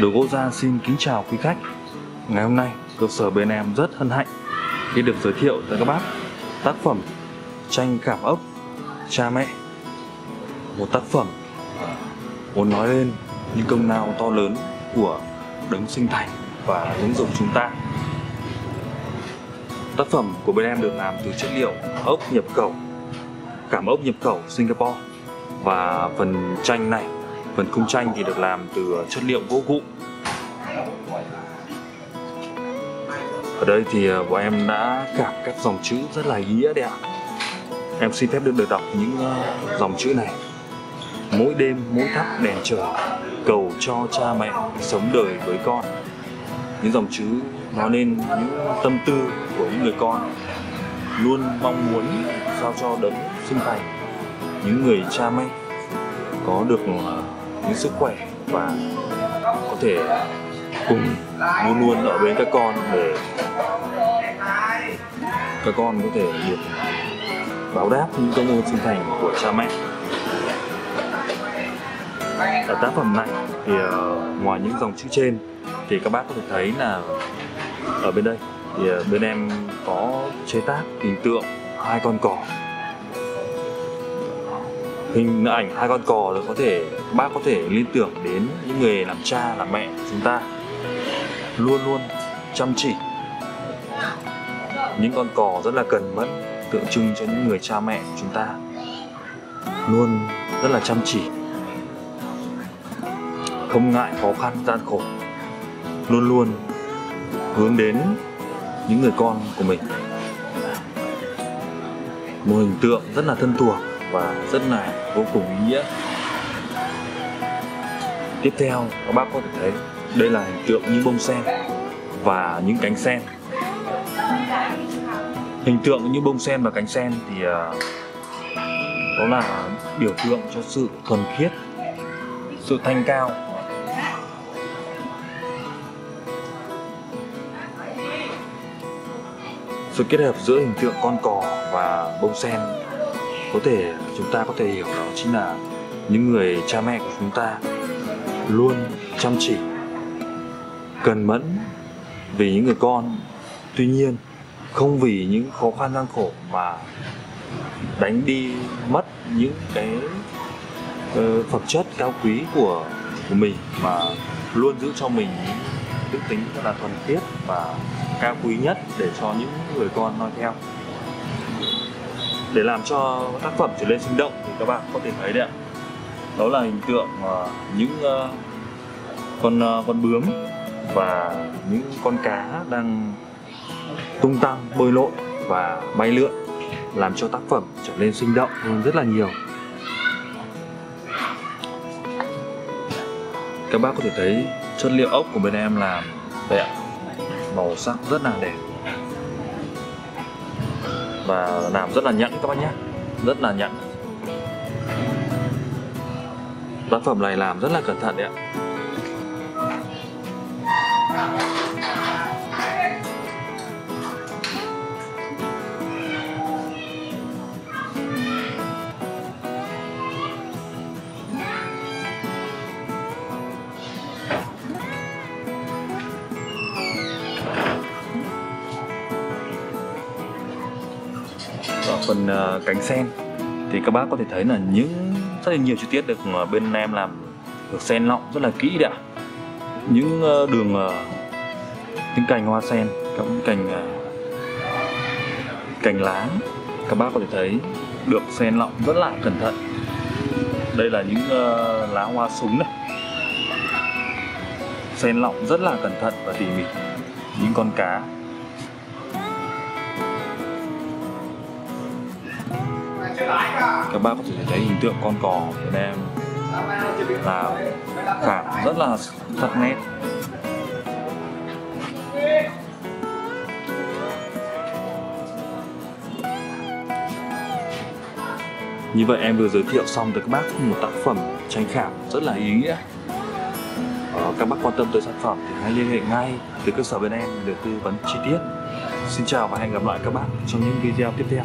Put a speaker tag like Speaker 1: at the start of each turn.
Speaker 1: Đồ gỗ gia xin kính chào quý khách. Ngày hôm nay, cơ sở bên em rất hân hạnh khi được giới thiệu tới các bác. Tác phẩm tranh cảm ốc cha mẹ. Một tác phẩm muốn nói lên những công lao to lớn của đấng sinh thành và ứng dụng chúng ta. Tác phẩm của bên em được làm từ chất liệu ốc nhập khẩu, cảm ốc nhập khẩu Singapore. Và phần tranh này phần khung tranh thì được làm từ ờ, chất liệu gỗ vụn ở đây thì ờ, bọn em đã cảm các dòng chữ rất là ý nghĩa đấy ạ. Em xin phép được được đọc những ờ, dòng chữ này. Mỗi đêm, mỗi thắp đèn trời, cầu cho cha mẹ sống đời với con. Những dòng chữ nói lên những tâm tư của những người con. Luôn mong muốn sao cho đấng sinh thành. Những người cha mẹ có được ờ, những sức khỏe và có thể cùng luôn luôn ở bên các con để các con có thể được báo đáp những công ơn sinh thành của cha mẹ. Ở tác phẩm này thì uh, ngoài những dòng chữ trên thì các bác có thể thấy là ở bên đây thì uh, bên em có chế tác hình tượng hai con cò hình ảnh hai con cò có thể bác có thể liên tưởng đến những người làm cha, làm mẹ chúng ta. Luôn luôn chăm chỉ. Những con cò rất là cần mẫn, tượng trưng cho những người cha mẹ chúng ta. Luôn rất là chăm chỉ. Không ngại khó khăn, gian khổ. Luôn luôn hướng đến những người con của mình. Một hình tượng rất là thân thuộc và rất là vô cùng ý nghĩa. Tiếp theo, các bác có thể thấy, đây là hình tượng như bông sen và những cánh sen. Hình tượng như bông sen và cánh sen thì à, đó là biểu tượng cho sự thuần khiết, sự thanh cao. Sự kết hợp giữa hình tượng con cò và bông sen có thể chúng ta có thể hiểu đó chính là những người cha mẹ của chúng ta luôn chăm chỉ cần mẫn vì những người con. Tuy nhiên không vì những khó khăn gian khổ mà đánh đi mất những cái uh, phẩm chất cao quý của của mình mà luôn giữ cho mình những đức tính rất là thuần khiết và cao quý nhất để cho những người con noi theo để làm cho tác phẩm trở nên sinh động thì các bạn có thể thấy đấy ạ. Đó là hình tượng uh, những uh, con uh, con bướm và những con cá đang tung tăng bơi lội và bay lượn làm cho tác phẩm trở nên sinh động hơn rất là nhiều. Các bác có thể thấy chất liệu ốc của bên em làm đẹp ạ. Màu sắc rất là đẹp và làm rất là nhẵn các bác nhé. Rất là nhẵn. Tác phẩm này làm rất là cẩn thận đấy ạ. Phần uh, cánh sen. Thì các bác có thể thấy là những rất là nhiều chi tiết được ờ, bên em làm được sen lọng rất là kỹ đã những uh, đường uh, những cành hoa sen các cành uh, cành lá các bác có thể thấy được sen lọng rất là cẩn thận. Đây là những uh, lá hoa súng này. Sen lọng rất là cẩn thận và tỉ mỉ. Những con cá. Các bác có thể thấy hình tượng con cò Việt Nam là khảm rất là sắc nét. Như vậy em vừa giới thiệu xong tới các bác một tác phẩm tranh khảm rất là ý nghĩa. Ờ, Các bác quan tâm tới sản phẩm thì hãy liên hệ ngay từ cơ sở bên em để tư vấn chi tiết. Xin chào và hẹn gặp lại các bác trong những video tiếp theo.